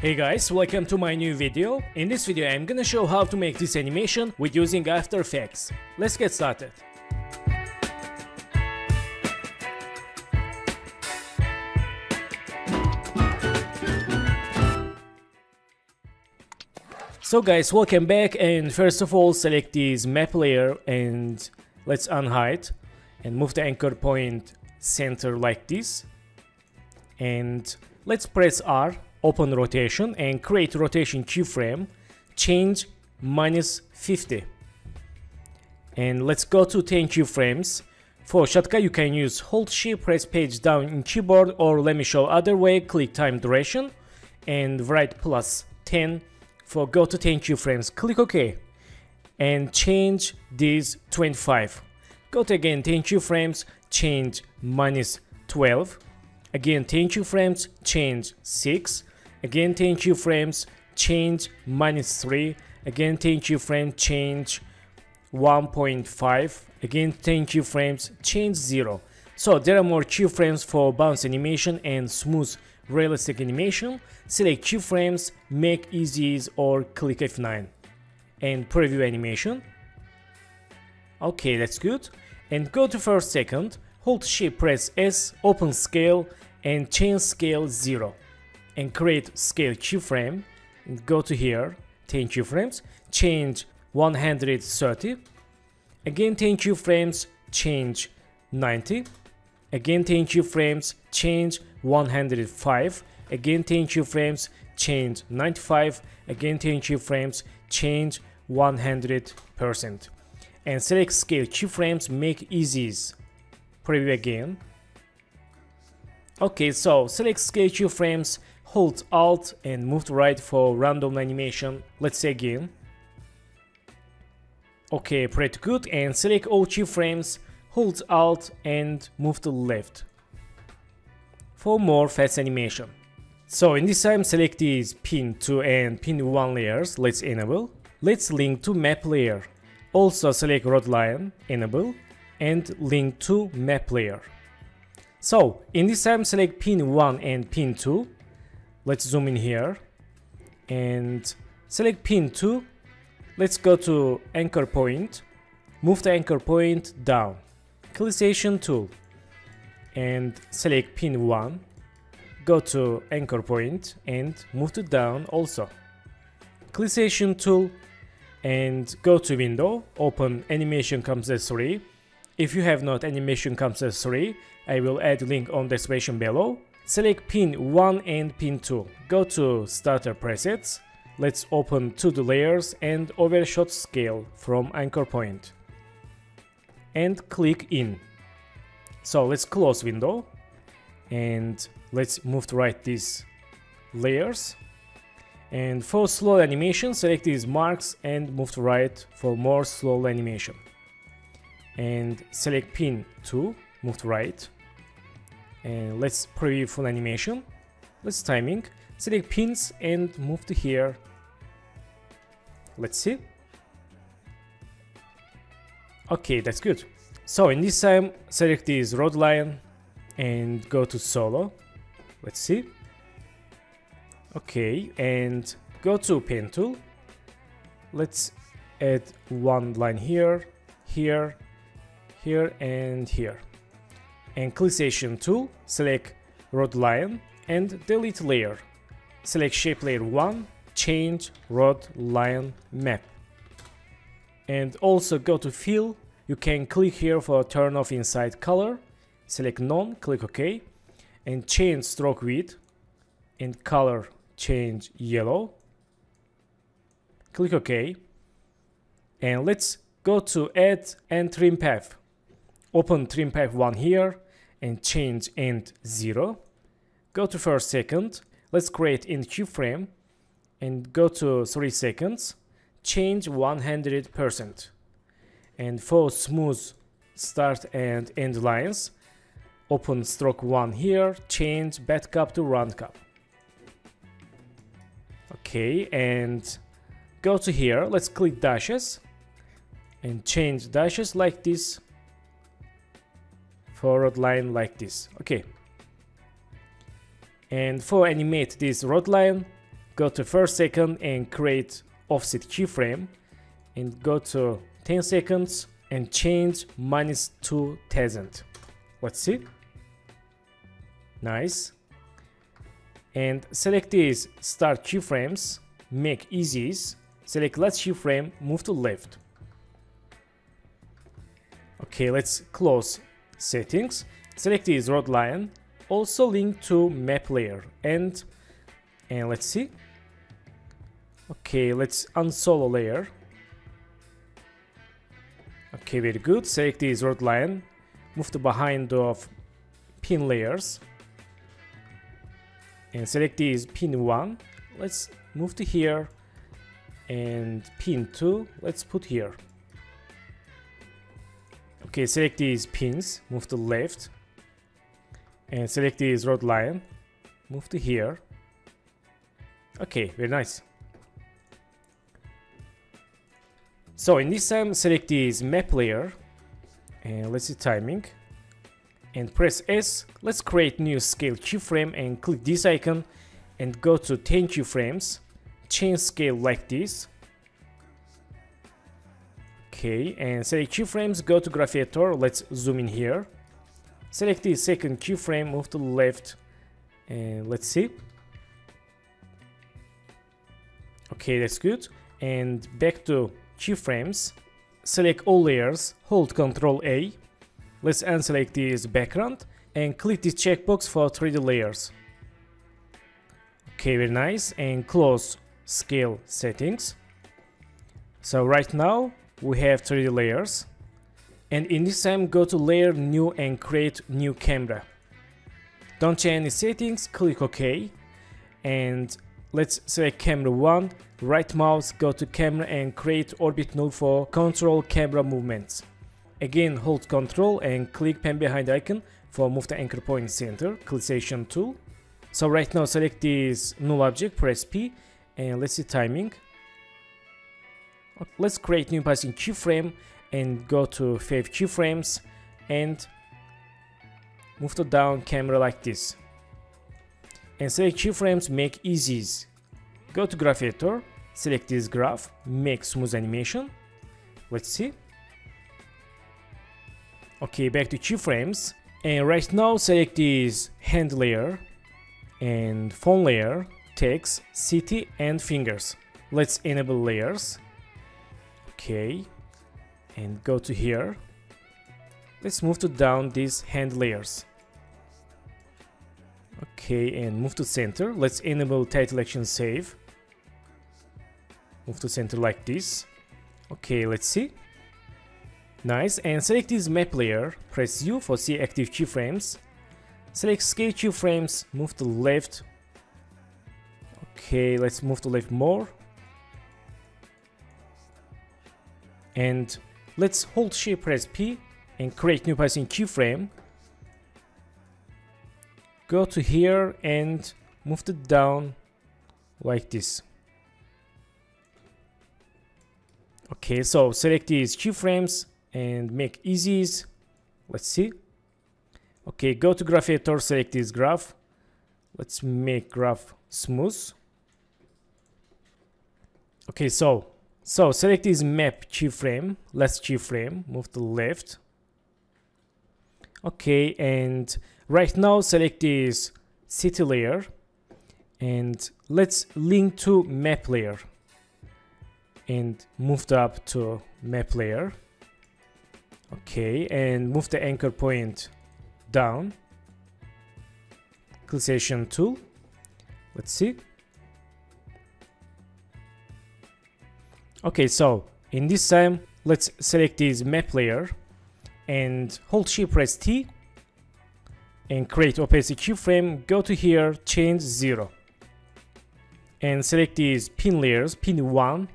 Hey guys, welcome to my new video. In this video I'm gonna show how to make this animation with using After Effects. Let's get started. So guys, welcome back and first of all select this map layer and let's unhide and move the anchor point center like this and let's press R open rotation and create rotation keyframe change minus 50 and let's go to 10 keyframes. For shortcut you can use hold shift press page down in keyboard or let me show other way click time duration and write plus 10 for go to 10 keyframes click ok and change this 25 go to again 10 keyframes change minus 12 again 10 keyframes change 6 again 10 keyframes change minus 3 again 10 keyframes change 1.5 again 10 keyframes change 0 so there are more keyframes for bounce animation and smooth realistic animation. Select keyframes make easy or click F9 and preview animation. Okay that's good. And go to first second. Hold shift press S open scale and change scale 0 and create scale keyframe go to here 10 keyframes change 130 again 10 keyframes change 90 again 10 keyframes change 105 again 10 keyframes change 95 again 10 keyframes change 100 percent. And select scale keyframes make easies preview again. Okay so select scale keyframes hold alt and move to right for random animation. Let's say again okay pretty good. And select all keyframes hold alt and move to left for more fast animation. So in this time select these pin 2 and pin 1 layers. Let's enable. Let's link to map layer. Also select rod line enable and link to map layer. So in this time select pin 1 and pin 2 let's zoom in here and select pin 2 let's go to anchor point. Move the anchor point down. Clickation tool. And select pin 1 go to anchor point and move to down also. Clickation tool. And go to window. Open animation Composer 3 if you have not animation Composer 3 I will add link on description below select pin 1 and pin 2 go to starter presets Let's open 2D layers and overshot scale from anchor point. And click in. So let's close window and let's move to right these layers. And for slow animation, select these marks and move to right for more slow animation. And select pin 2, move to right. And let's preview full animation. Let's timing. Select pins and move to here Let's see. Okay, that's good. So in this time, select this road line and go to solo. Let's see. Okay, and go to pen tool. Let's add one line here, here, here, and here. And clickation tool, select rod line and delete layer. Select shape layer 1 change rod line map. And also go to fill. You can click here for turn off inside color. Select none click ok. And change stroke width and color change yellow. Click ok. And let's go to add and trim path. Open trim path 1 here and change end 0 go to first second. Let's create in keyframe and go to 3 seconds. Change 100% and for smooth start and end lines open stroke 1 here change butt cap to round cap okay and go to here. Let's click dashes and change dashes like this forward line like this. Okay. And for animate this rod line go to first second and create offset keyframe and go to 10 seconds and change minus 2000 let's see? Nice. And select these start keyframes make easies. Select last keyframe move to left. Okay let's close settings select this road line also link to map layer and and let's see. Okay let's unsolo layer. Okay very good. Select this road line move to behind of pin layers. And select this pin 1 let's move to here and pin 2 let's put here okay select these pins move to left and select this rod line move to here. Okay very nice. So in this time select this map layer and let's see timing and press S. Let's create new scale keyframe and click this icon and go to 10 keyframes change scale like this okay and select keyframes go to graph editor let's zoom in here Select the second keyframe, move to the left, and let's see. Okay, that's good. And back to keyframes. Select all layers, hold Ctrl A. Let's unselect this background and click this checkbox for 3D layers. Okay, very nice. And close scale settings. So right now we have 3D layers. And in this time go to layer new and create new camera. Don't change any settings click ok. And let's select camera 1 right mouse go to camera and create orbit null for control camera movements. Again hold control and click pan behind icon for move the anchor point center click tool. So right now select this null object press p and let's see timing let's create new position keyframe and go to 5 keyframes and move the down camera like this. And select keyframes make easies. Go to graph editor select this graph make smooth animation. Let's see. Okay back to keyframes and right now select this hand layer and phone layer text city and fingers. Let's enable layers okay and go to here. Let's move to down these hand layers. Okay and move to center. Let's enable title action save. Move to center like this. Okay let's see. Nice. And select this map layer. Press u for see active keyframes select scale keyframes move to left. Okay let's move to left more and Let's hold shift press P and create new position keyframe. Go to here and move it down like this. Okay, so select these keyframes and make easies. Let's see. Okay, go to graph editor, select this graph. Let's make graph smooth. Okay, so so select this map keyframe, last keyframe, move to left. Okay, and right now select this city layer and let's link to map layer and move up to map layer. Okay, and move the anchor point down. Click tool. Let's see. Okay, so in this time, let's select this map layer and hold shift press T and create opacity keyframe, go to here, change 0 and select these pin layers, pin 1,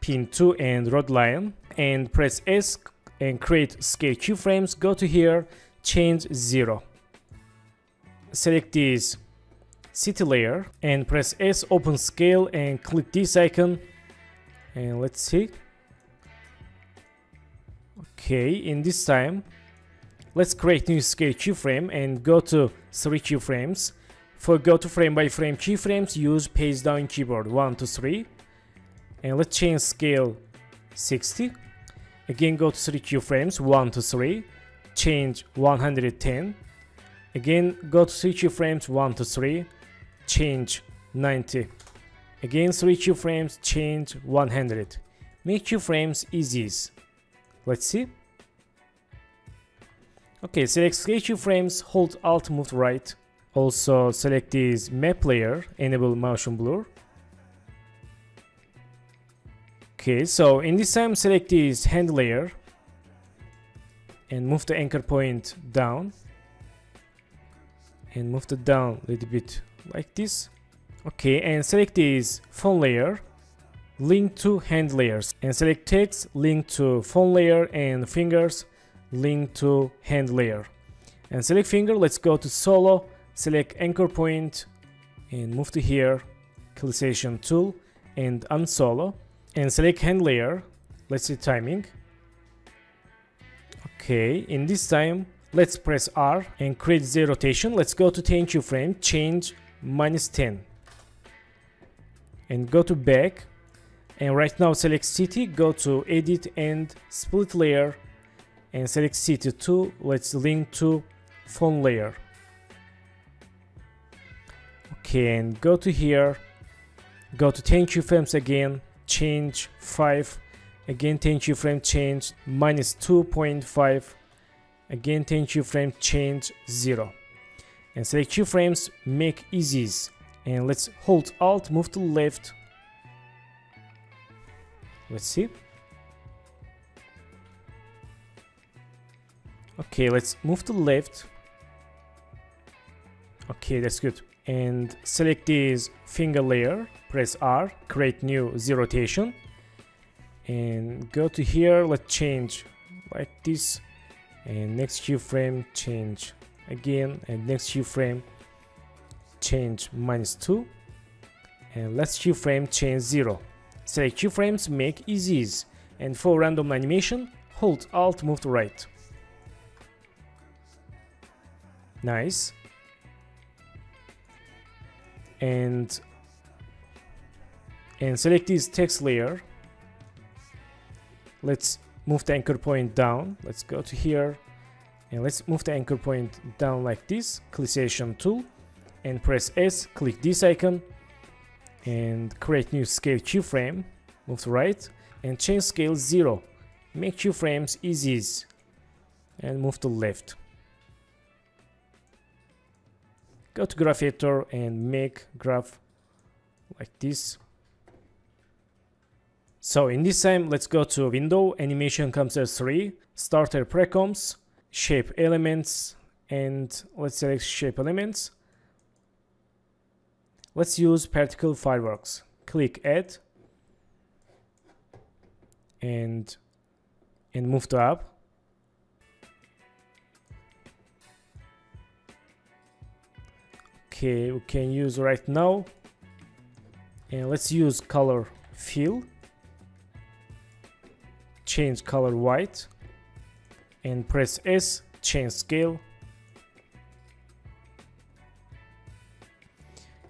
pin 2 and rod line. And press S and create scale keyframes, go to here, change 0 select this city layer and press S open scale and click this icon and let's see okay in this time let's create new scale keyframe and go to 3 keyframes For go to frame by frame keyframes, use page down keyboard 1 to 3. And let's change scale 60. Again, go to 3 keyframes 1 to 3. Change 110. Again, go to 3 keyframes 1 to 3. Change 90. Again, 3 keyframes, change 100. Make keyframes easy. Let's see. Okay, select 3 keyframes, hold Alt, move right. Also select this map layer, enable motion blur. Okay, so in this time select this hand layer and move the anchor point down and move it down a little bit like this. Okay, and select this phone layer, link to hand layers and select text, link to phone layer and fingers, link to hand layer. And select finger, let's go to solo select anchor point and move to here Clisation tool and unsolo and select hand layer let's see timing. Okay in this time let's press R and create Z rotation. Let's go to 10 keyframe change minus 10 and go to back. And right now select city go to edit and split layer and select city 2 let's link to phone layer. Okay and go to here. Go to 10 keyframes again change 5 again 10 keyframe change minus 2.5 again 10 keyframe change 0 and select keyframes make easies and let's hold alt move to left. Let's see. Okay let's move to left. Okay that's good. And select this finger layer press R create new Z rotation. And go to here let's change like this. And next keyframe change. Again and next keyframe change minus 2 and let's keyframe change 0 select keyframes make easies and for random animation hold alt move to right. Nice. And and select this text layer. Let's move the anchor point down. Let's go to here and let's move the anchor point down like this Clisation tool and press S click this icon and create new scale keyframe. Move to right and change scale 0 make keyframes easy and move to left. Go to graph editor and make graph like this. So in this time let's go to window. Animation Composer 3 starter precoms shape elements and let's select shape elements let's use particle fireworks. Click add. And and move to up okay we can use right now. And let's use color fill. Change color white. And press S change scale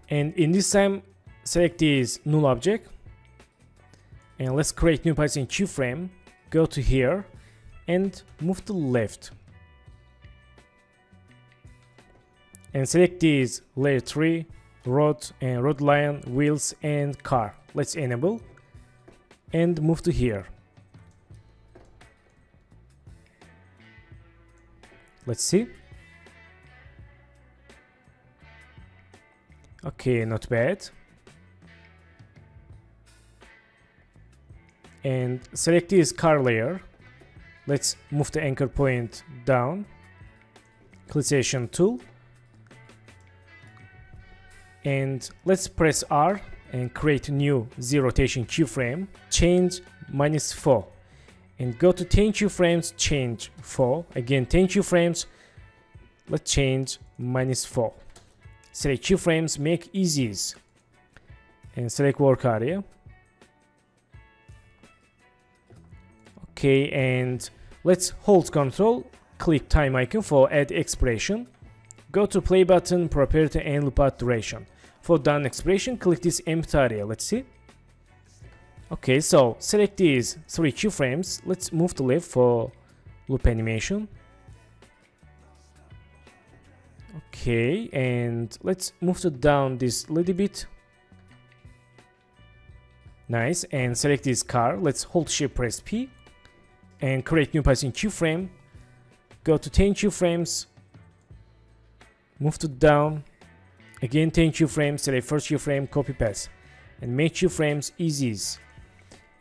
and in this time select this null object. And let's create new position keyframe go to here and move to left. And select these layer 3 road and road line wheels and car. Let's enable and move to here. Let's see okay not bad. And select this car layer. Let's move the anchor point down. Clisation tool. And let's press R and create new Z rotation keyframe, change minus 4 and go to 10 keyframes, change 4, again 10 keyframes, let's change minus 4. Select keyframes, make easies and select work area. Okay, and let's hold control, click time icon for add expression, go to play button, property and loop duration. For done expression, click this empty area. Let's see. Okay, so select these three keyframes. Let's move to left for loop animation. Okay, and let's move to down this little bit. Nice, and select this car. Let's hold shift press P and create new path in keyframe. Go to 10 keyframes. Move to down. Again 10 keyframes, select first keyframe, copy path. And make keyframes easies.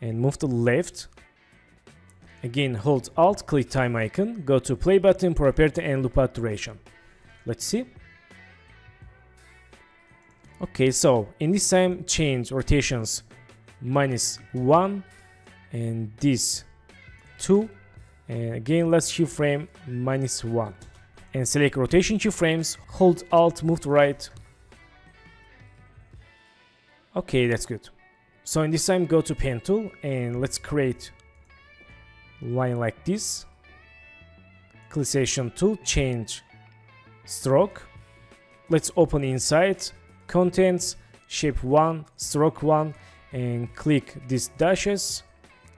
And move to left. Again hold alt, click time icon, go to play button, property and loop out duration. Let's see. Okay, so in this time change rotations minus 1 and this 2 and again let's keyframe minus 1 and select rotation keyframes hold alt move to right. Okay that's good. So in this time go to pen tool and let's create line like this. Click selection tool change stroke. Let's open inside. Contents shape 1 stroke 1 and click these dashes.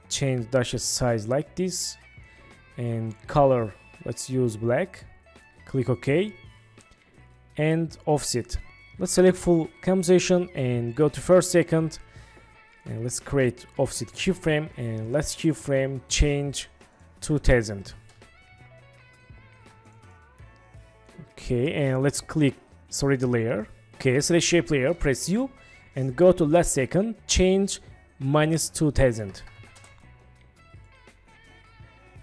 Change dashes size like this. And color let's use black. Click ok. And offset. Let's select full composition and go to first second. And let's create offset keyframe and let's keyframe change 2000 okay and let's click Sorry, the layer. Okay select shape layer press u and go to last second change minus 2000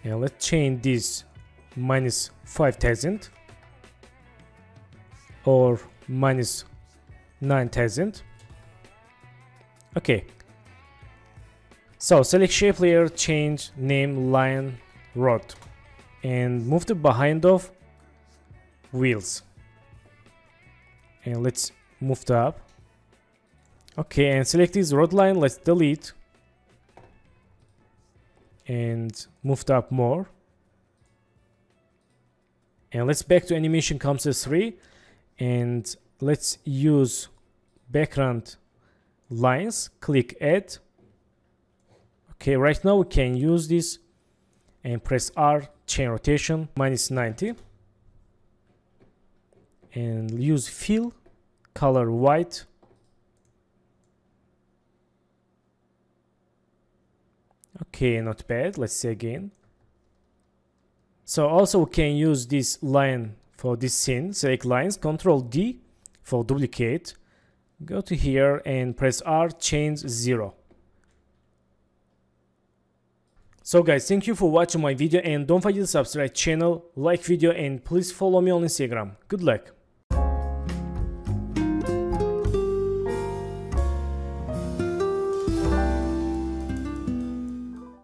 and let's change this minus 5000 or minus 9000 okay. So select shape layer change name line rod. And move to behind of wheels. And let's move to up. Okay and select this rod line. Let's delete. And move to up more. And let's back to animation Composer 3 and let's use background lines. Click add. Okay right now we can use this and press R chain rotation. Minus 90 and use fill color white. Okay not bad. Let's see again. So also we can use this line for this scene. Select lines control D for duplicate. Go to here and press R change 0 so guys thank you for watching my video and don't forget to subscribe channel like video and please follow me on Instagram. Good luck